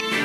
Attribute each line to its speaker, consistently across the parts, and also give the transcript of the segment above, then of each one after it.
Speaker 1: Good.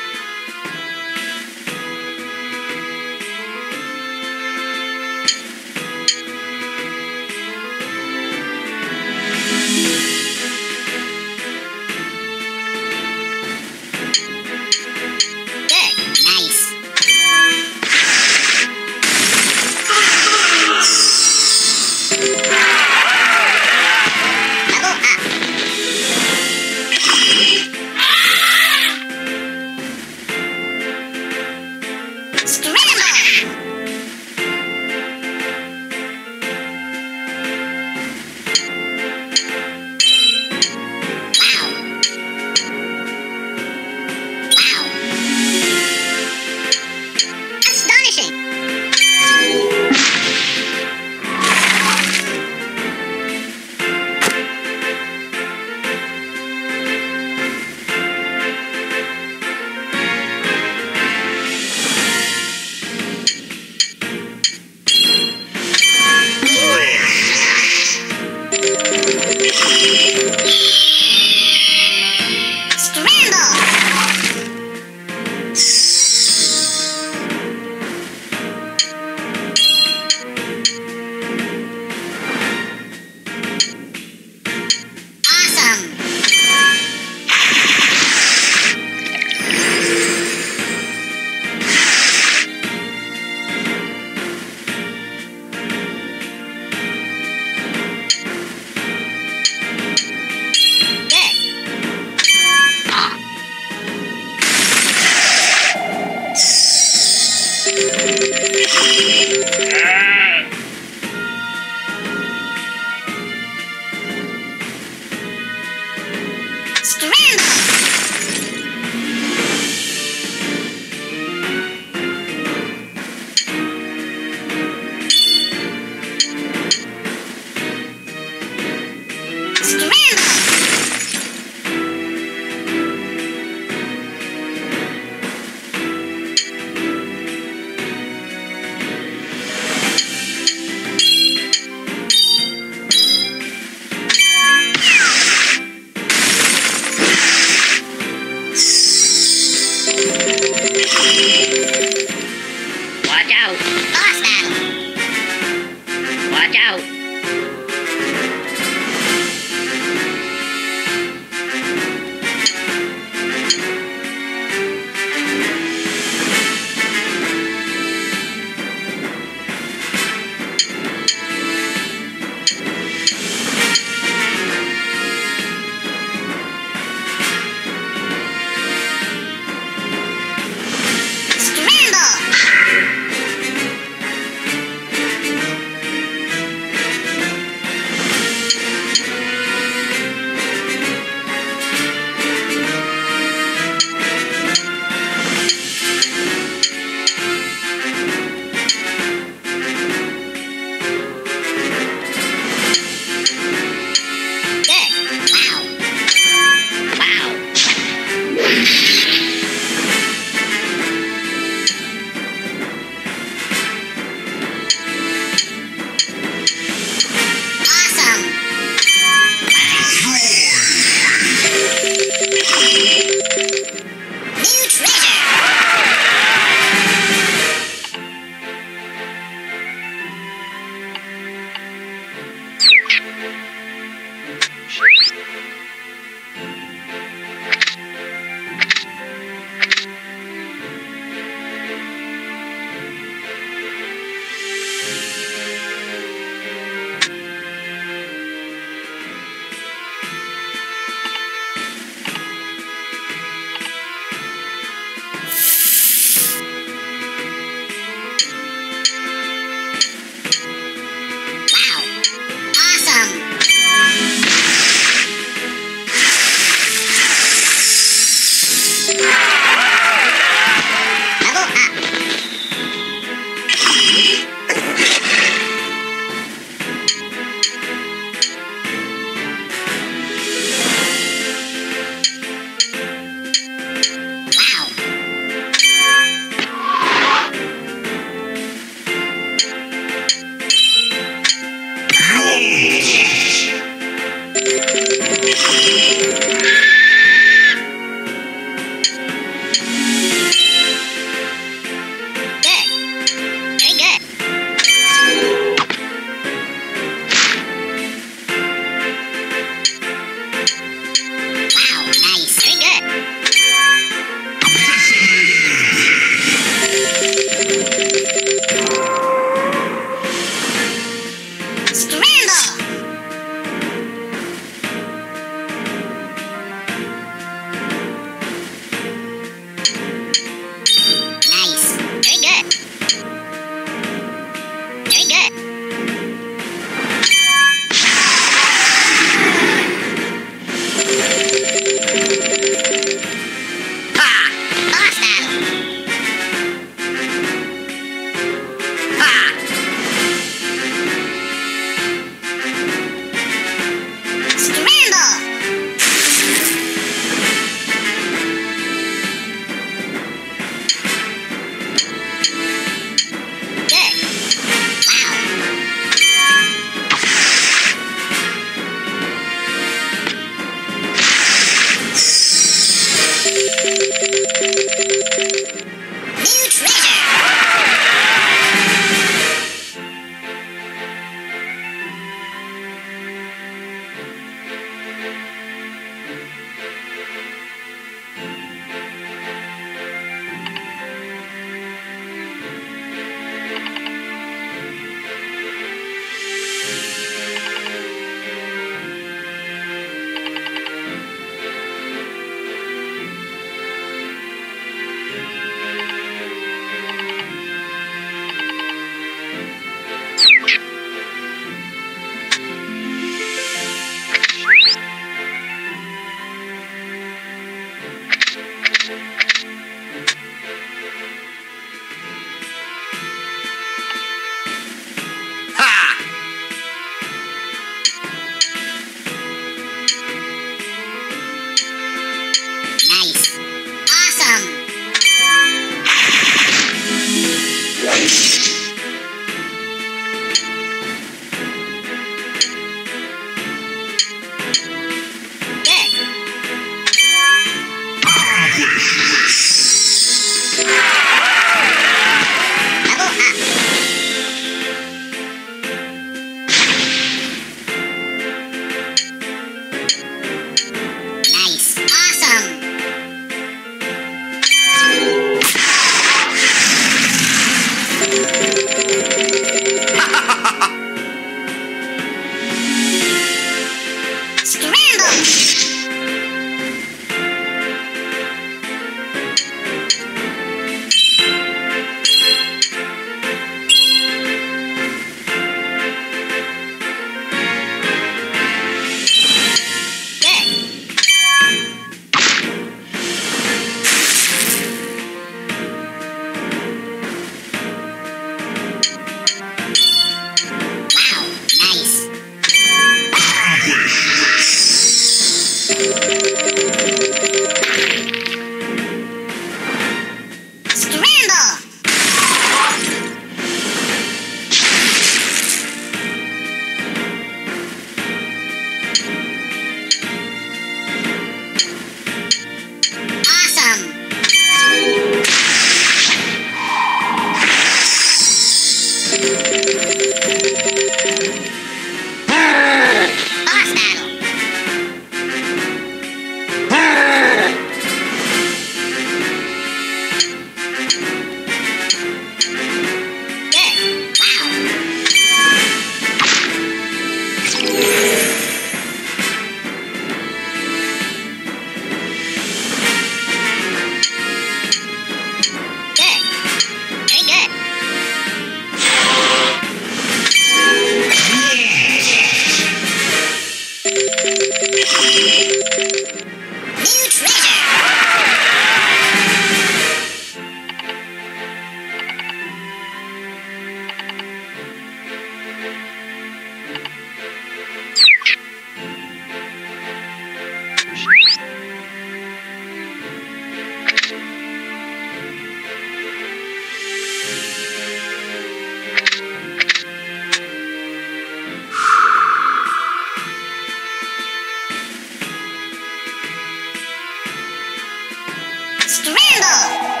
Speaker 1: Strangle.